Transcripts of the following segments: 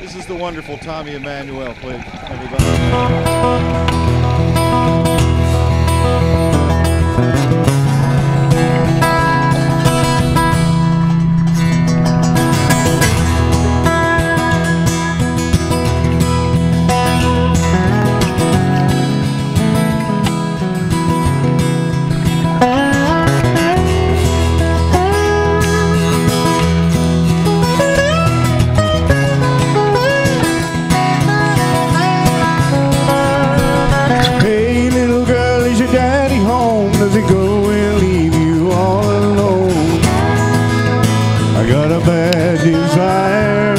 This is the wonderful Tommy Emmanuel, please, everybody. Desire.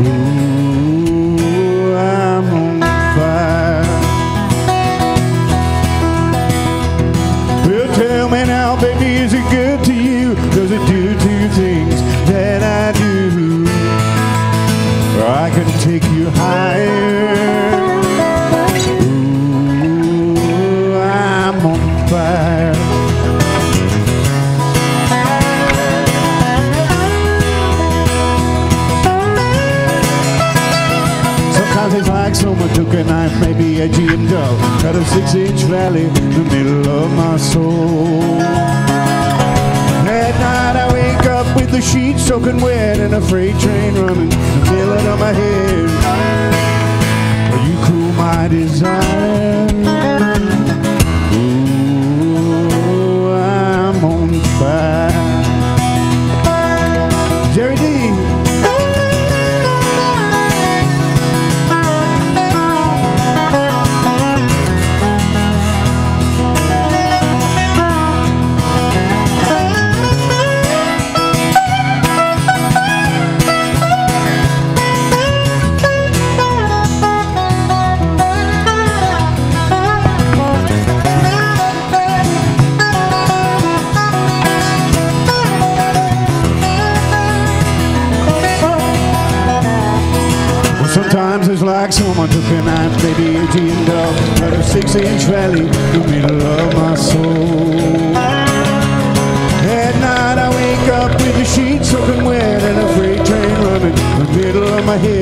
Ooh, I'm on fire. Well, tell me now, baby, is it good to you? Does it do two things that I do? Or I can take you higher. Like someone took a knife, maybe edgy and dull, cut a six-inch valley in the middle of my soul. At night I wake up with the sheets soaking wet and a freight train running the middle of my head. You cool my desire. Like someone took a knife, maybe a G and dull, cut a six-inch valley in the middle of my soul. At night I wake up with the sheets soaking wet and a freight train running in the middle of my head.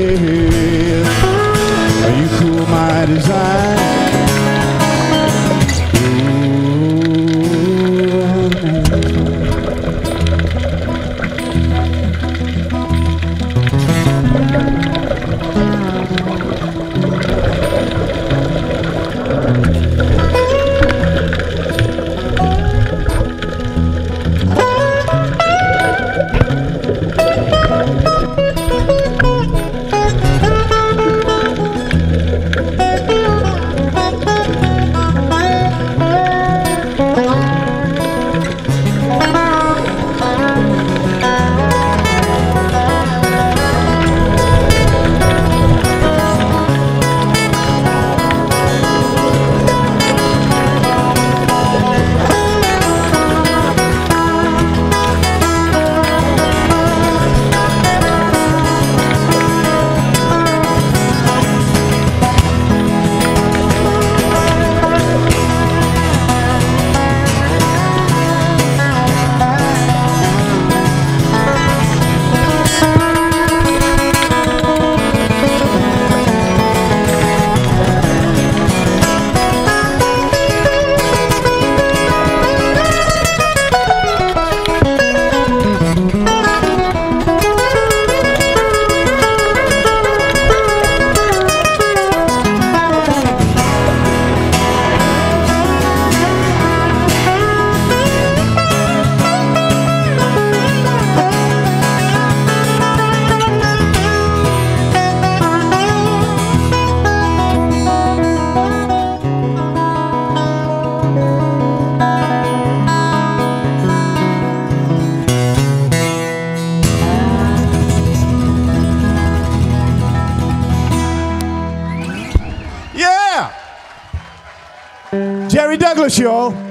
Jerry Douglas, y'all.